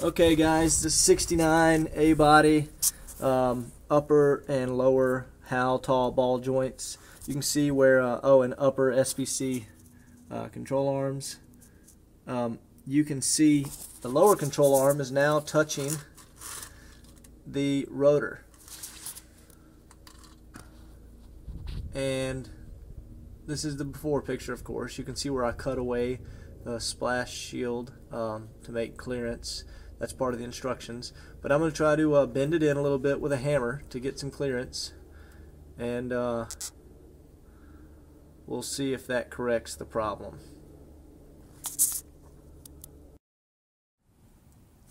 Okay guys, the 69 A-body, um, upper and lower Haltall ball joints. You can see where, uh, oh, and upper SPC uh, control arms. Um, you can see the lower control arm is now touching the rotor. And this is the before picture, of course. You can see where I cut away the splash shield um, to make clearance. That's part of the instructions. But I'm going to try to uh, bend it in a little bit with a hammer to get some clearance. And uh, we'll see if that corrects the problem.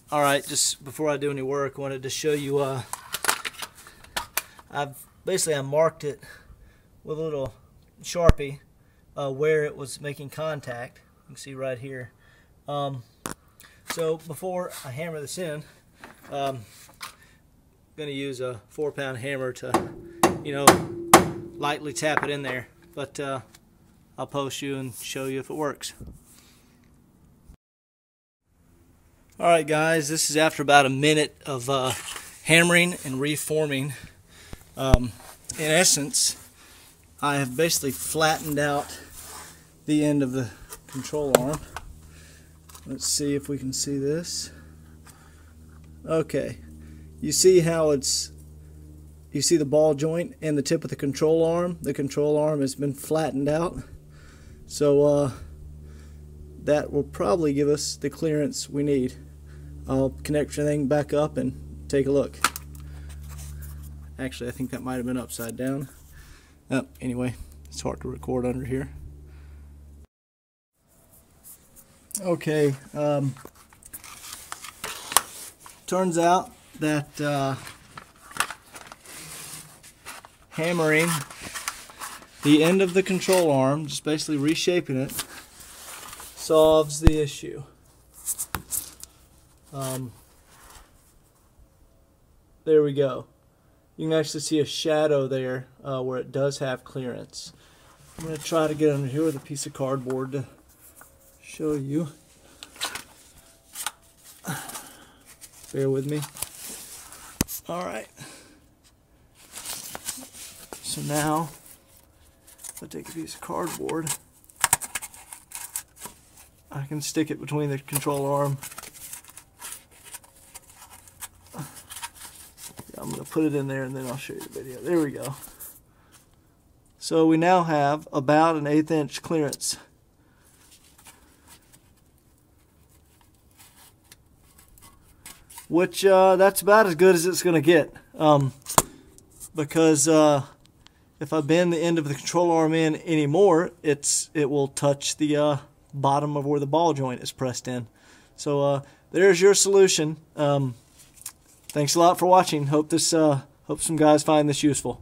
Alright, just before I do any work, I wanted to show you, uh, I've basically I marked it with a little Sharpie uh, where it was making contact. You can see right here. Um, so before I hammer this in, um, I'm going to use a four pound hammer to, you know, lightly tap it in there. But uh, I'll post you and show you if it works. Alright guys, this is after about a minute of uh, hammering and reforming. Um, in essence, I have basically flattened out the end of the control arm. Let's see if we can see this. Okay. You see how it's you see the ball joint and the tip of the control arm. The control arm has been flattened out. So uh, that will probably give us the clearance we need. I'll connect everything back up and take a look. Actually, I think that might have been upside down. Oh, anyway, it's hard to record under here. Okay. Um, turns out that uh, hammering the end of the control arm, just basically reshaping it, solves the issue. Um, there we go. You can actually see a shadow there uh, where it does have clearance. I'm going to try to get under here with a piece of cardboard to show you. Bear with me. All right. So now, I take a piece of cardboard, I can stick it between the control arm. I'm going to put it in there and then I'll show you the video. There we go. So we now have about an eighth inch clearance. Which uh, that's about as good as it's going to get. Um, because uh, if I bend the end of the control arm in anymore, it's it will touch the uh, bottom of where the ball joint is pressed in. So uh, there's your solution. Um, thanks a lot for watching. Hope this uh, hope some guys find this useful.